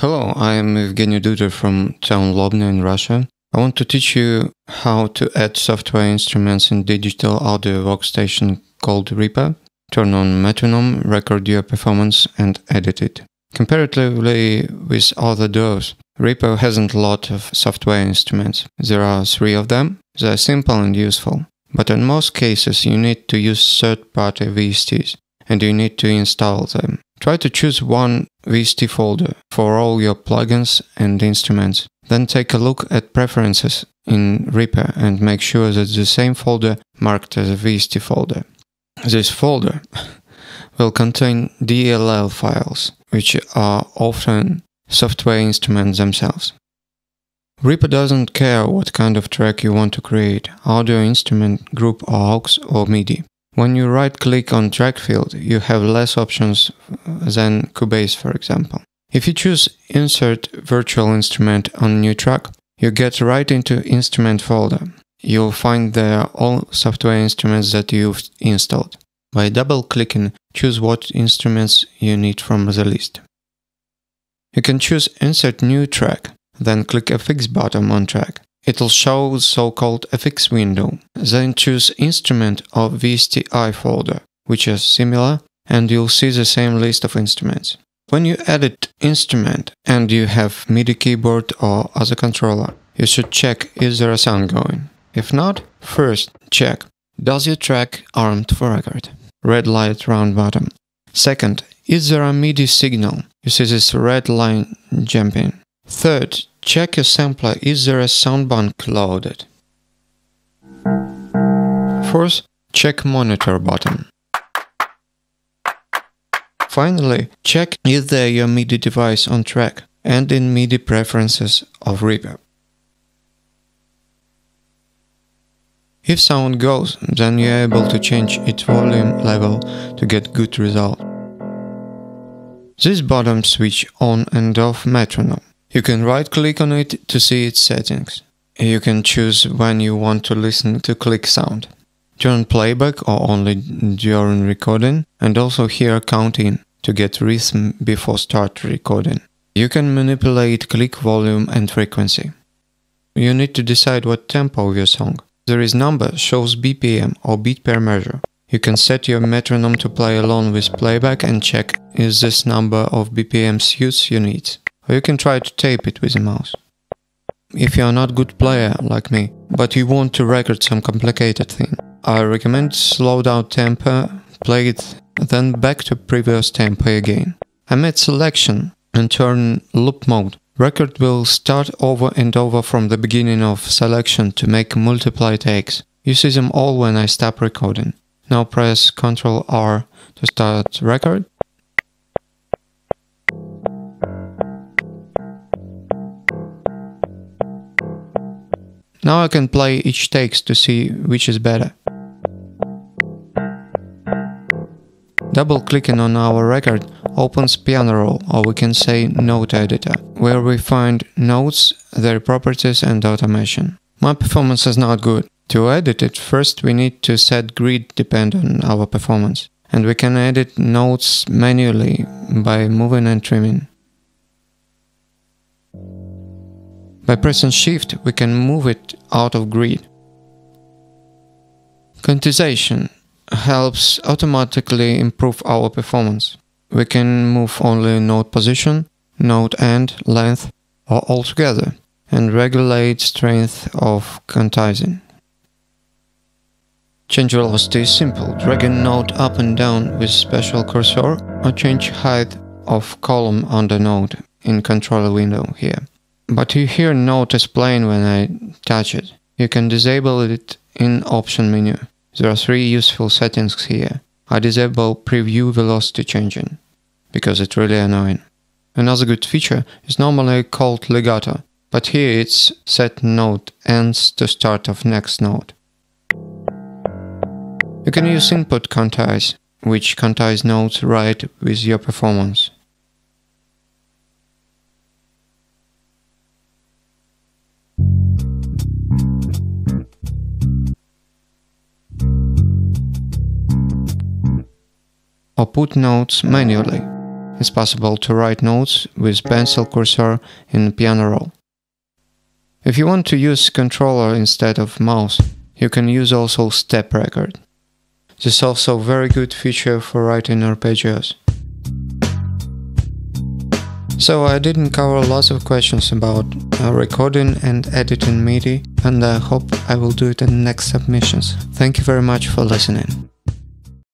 Hello, I am Evgeni Doudar from town Lobny in Russia. I want to teach you how to add software instruments in digital audio workstation called Reaper. Turn on metronome, record your performance and edit it. Comparatively with other DAWs, Reaper hasn't a lot of software instruments. There are three of them. They are simple and useful. But in most cases you need to use third-party VSTs and you need to install them. Try to choose one VST folder for all your plugins and instruments. Then take a look at preferences in Reaper and make sure that the same folder marked as a VST folder. This folder will contain DLL files, which are often software instruments themselves. Reaper doesn't care what kind of track you want to create, audio instrument, group aux or MIDI. When you right click on track field, you have less options than Cubase for example. If you choose Insert Virtual Instrument on new track, you get right into Instrument folder. You'll find there all software instruments that you've installed. By double clicking, choose what instruments you need from the list. You can choose Insert New Track, then click FX button on track. It'll show the so-called FX window. Then choose Instrument or VSTi folder, which is similar, and you'll see the same list of instruments. When you edit instrument and you have MIDI keyboard or other controller, you should check is there a sound going. If not, first check does your track armed for record? Red light round bottom. Second, is there a MIDI signal? You see this red line jumping. Third, check your sampler is there a sound bank loaded. First, check monitor button. Finally, check is there your MIDI device on track and in MIDI preferences of Reaper. If sound goes, then you're able to change its volume level to get good result. This bottom switch on and off metronome. You can right click on it to see its settings. You can choose when you want to listen to click sound. Turn playback or only during recording and also hear counting to get rhythm before start recording. You can manipulate click volume and frequency. You need to decide what tempo of your song. There is number shows BPM or beat per measure. You can set your metronome to play along with playback and check is this number of BPM suits your needs or you can try to tape it with a mouse. If you are not good player like me, but you want to record some complicated thing, I recommend slow down tempo, play it, then back to previous tempo again. I made selection and turn loop mode. Record will start over and over from the beginning of selection to make multiply takes. You see them all when I stop recording. Now press Ctrl R to start record Now I can play each takes to see which is better. Double clicking on our record opens piano roll or we can say note editor, where we find notes, their properties and automation. My performance is not good. To edit it, first we need to set grid depend on our performance, and we can edit notes manually by moving and trimming. By pressing shift we can move it out of grid. Quantization helps automatically improve our performance. We can move only note position, note end, length or all together and regulate strength of quantizing. Change velocity is simple, drag a note up and down with special cursor or change height of column on the note in controller window here. But you hear note is playing when I touch it. You can disable it in option menu. There are three useful settings here. I disable preview velocity changing, because it's really annoying. Another good feature is normally called legato, but here it's set note ends to start of next note. You can use input quantize, which quantize notes right with your performance. Or put notes manually. it's possible to write notes with pencil cursor in piano roll. If you want to use controller instead of mouse, you can use also step record. This is also a very good feature for writing arpeggios. So I didn't cover lots of questions about uh, recording and editing MIDI and I hope I will do it in next submissions. Thank you very much for listening.